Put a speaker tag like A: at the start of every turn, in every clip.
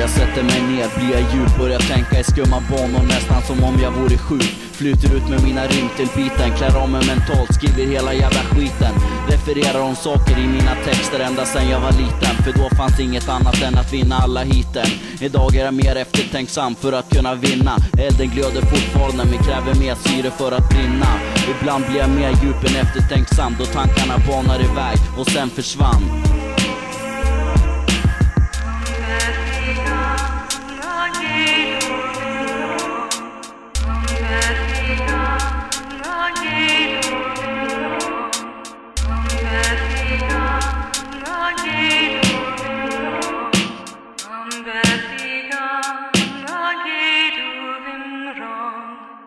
A: Jag sätter mig ner, blir jag djup, börjar tänka i skumma banor nästan som om jag vore sjuk. Flyter ut med mina rim till biten, klär av mig mentalt, skriver hela jävla skiten. Refererar om saker i mina texter ända sen jag var liten. För då fanns inget annat än att vinna alla hiten. Idag är jag mer eftertänksam för att kunna vinna. Elden glöder fortfarande men kräver mer syre för att brinna. Ibland blir jag mer djup än eftertänksam då tankarna banar iväg och sen försvann.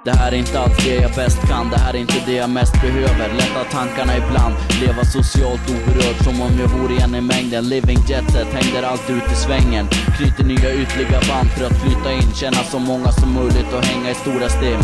A: Det här är inte allt det jag bäst kan, det här är inte det jag mest behöver. Lätta tankarna ibland, leva socialt oberörd som om jag vore en i mängden. Living jetset, hänger allt ut i svängen. Knyter nya ytliga band för att flyta in. Känna så många som möjligt och hänga i stora stim.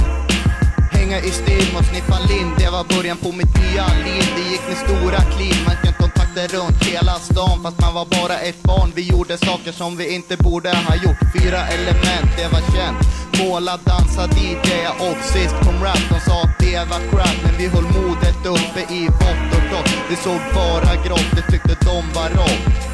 B: Hänga i stim och sniffa lind, det var början på mitt nya liv. Det gick med stora kliv, man kan kontakter runt hela stan. Fast man var bara ett barn, vi gjorde saker som vi inte borde ha gjort. Fyra element, det var känt. Måla, dansa, DJa och sist kom rap De sa att det var crap, men vi höll modet uppe i vått och grått Det såg bara grått, det tyckte de var rått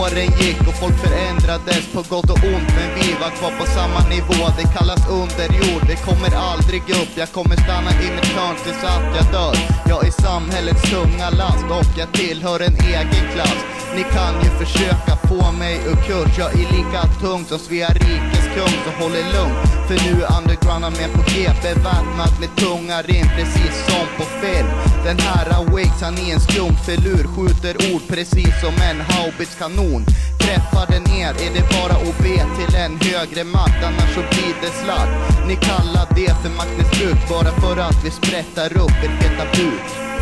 B: Åren gick och folk förändrades på gott och ont Men vi var kvar på samma nivå, det kallas underjord Det kommer aldrig upp, jag kommer stanna i mitt hörn tills att jag dör. Jag är samhällets tunga last och jag tillhör en egen klass. Ni kan ju försöka få mig ur kurs. Jag är lika tung som Svea rikes kung, så håll er lugn. För nu är underground med på G Beväpnad med tunga rim, precis som den här Awakes, han är en skumfilur Skjuter ord precis som en haubitskanon. Träffar den er är det bara att be till en högre makt Annars så blir det sladd. Ni kallar det för maktens bruk Bara för att vi sprättar upp ett feta buk